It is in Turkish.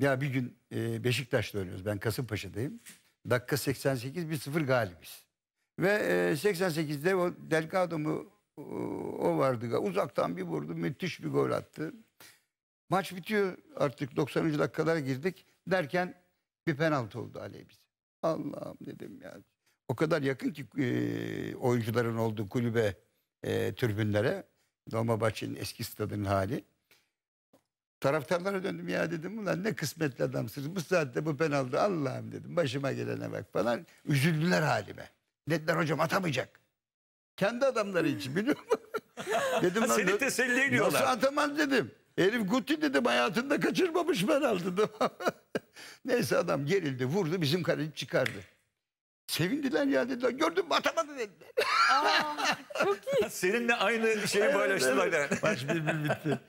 Ya bir gün e, Beşiktaş'ta oynuyoruz. Ben Kasımpaşa'dayım. Dakika 88 1-0 galibiz. Ve e, 88'de o Delgado mu o, o vardı. Uzaktan bir vurdu. Müthiş bir gol attı. Maç bitiyor artık 90. dakikalara girdik. Derken bir penaltı oldu aleyhimize. Allah'ım dedim ya. O kadar yakın ki e, oyuncuların olduğu kulübe e, tribünlere. Dolmabahçe'nin eski stadının hali. Taraftarlara döndüm ya dedim ulan ne kısmetli adamsınız. Bu saatte bu penaltı Allah'ım dedim. Başıma gelene bak falan. Üzüldüler halime. Dediler hocam atamayacak. Kendi adamları için biliyor musun? dedim lan seni teselli Nasıl ediyorlar. atamaz dedim. Herif Guti dedim hayatında kaçırmamış penaltı. dedim. Neyse adam gerildi vurdu bizim kaleci çıkardı. Sevindiler ya dediler. Gördün mü atamadı dediler. Aa, çok iyi. Seninle aynı şeyi paylaştılar. Maç bir bir bitti.